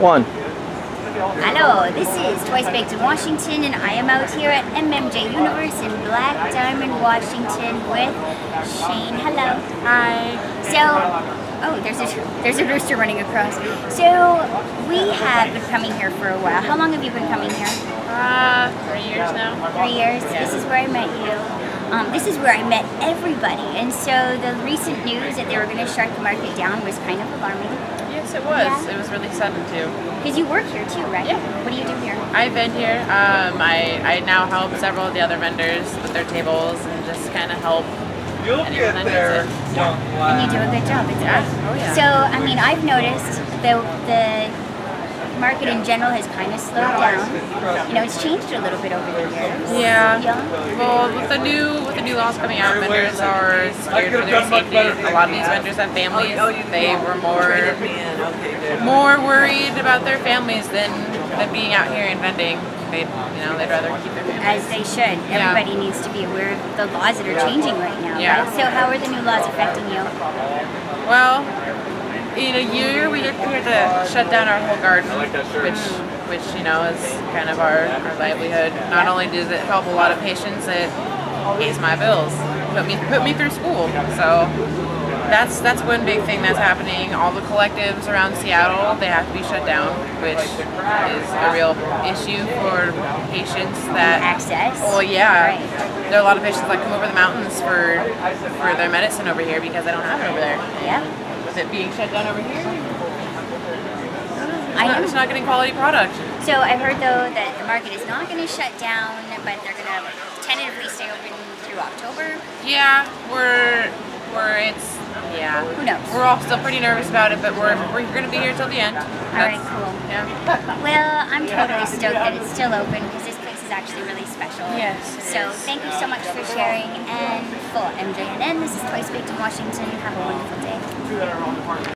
one. Hello, this is Twice Baked in Washington, and I am out here at MMJ Universe in Black Diamond, Washington with Shane. Hello. Hi. So, oh, there's a there's a rooster running across. So, we have been coming here for a while. How long have you been coming here? Uh, three years now. Three years. Yeah. This is where I met you. Um, this is where I met everybody, and so the recent news that they were going to shut the market down was kind of alarming. Yes, it was. Yeah. It was really sudden too. Because you work here too, right? Yeah. What do you do here? I've been here. Um, I I now help several of the other vendors with their tables and just kind of help. You'll get that there, needs young And you do a good job. It's Yeah. awesome. Oh yeah. So, I mean, I've noticed the the market in general has kind of slowed down. You know, it's changed a little bit over the years. Yeah. Yeah. Well, with the new with the new laws coming out, vendors are scared for their safety. A lot of these vendors have families. They were more more worried about their families than than being out here and vending. They, you know, they'd rather keep their families. As they should. Yeah. Everybody needs to be aware of the laws that are changing right now. Yeah. Right? So, how are the new laws affecting you? Well, in a year we had to shut down our whole garden, which which you know is kind of our, our livelihood. Not only does it help a lot of patients, it pays my bills, put me put me through school. So that's that's one big thing that's happening. All the collectives around Seattle they have to be shut down, which is a real issue for patients that Access. well, yeah. Right. There are a lot of patients that come over the mountains for for their medicine over here because they don't have it over there. Yeah. It being shut down over here, I it's not, it's not getting quality product. So, I've heard though that the market is not going to shut down, but they're going to tentatively stay open through October. Yeah, we're we're it's yeah. Who knows? We're all still pretty nervous about it, but we're we're gonna be here till the end. All right, cool. Yeah. Well, I'm totally stoked that it's still open because is actually really special. Yes, So is. thank you so much for sharing. And for MJNN, this is Twice Baked in Washington. Have a wonderful day.